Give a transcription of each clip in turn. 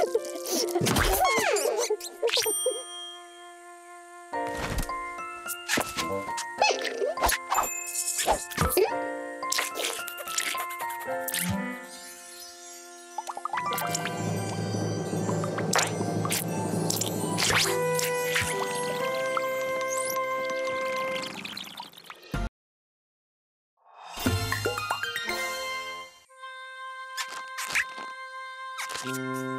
Ha ha ha! Mm-hmm.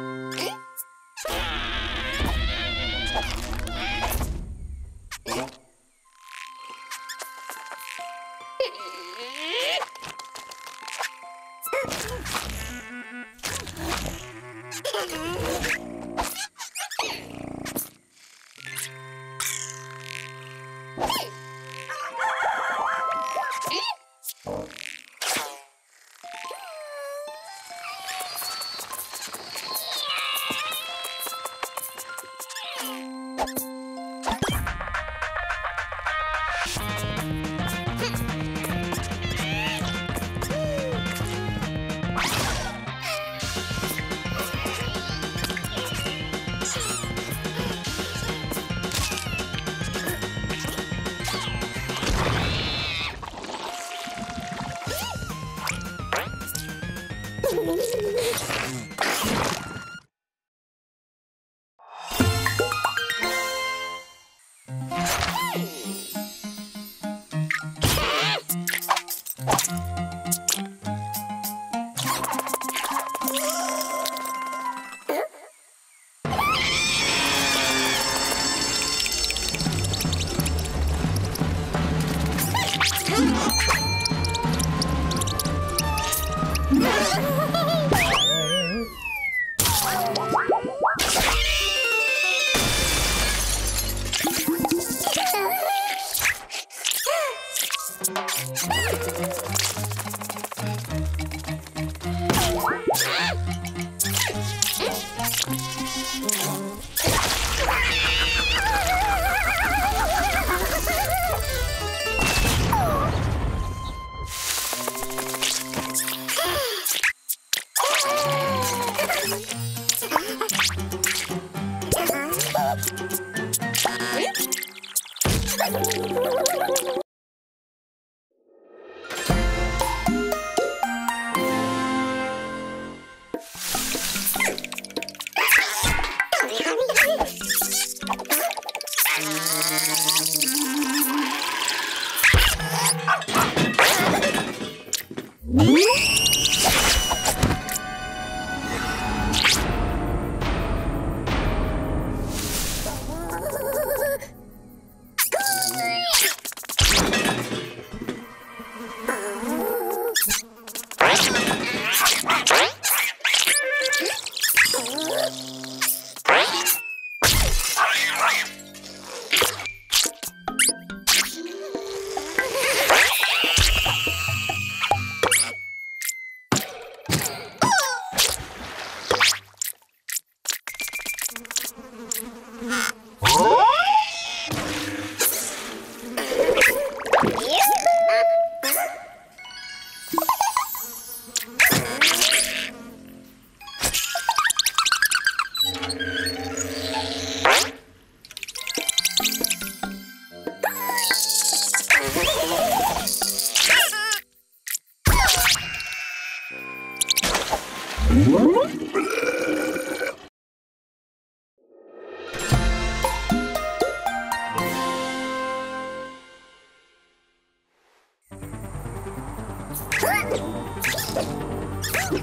Woo! Ha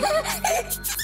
ha ha!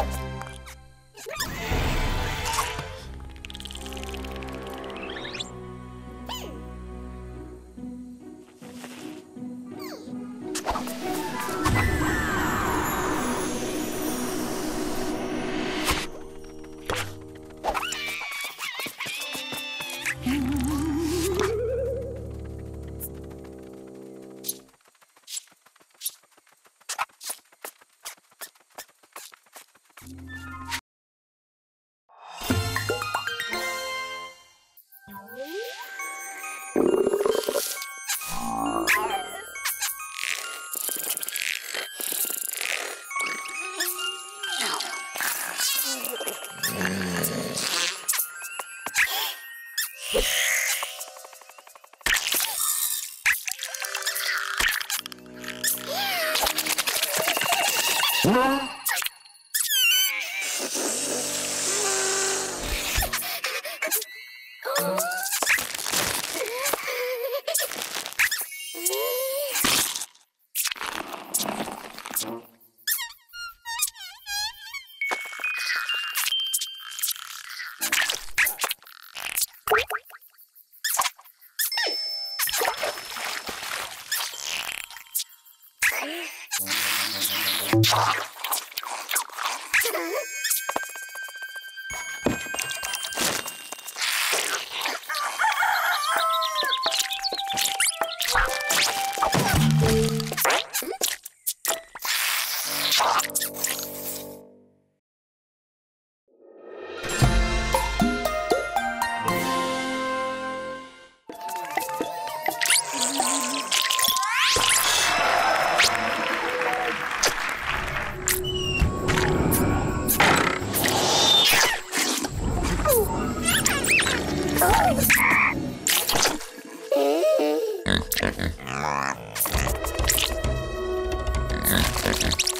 next time. you Mm-hmm.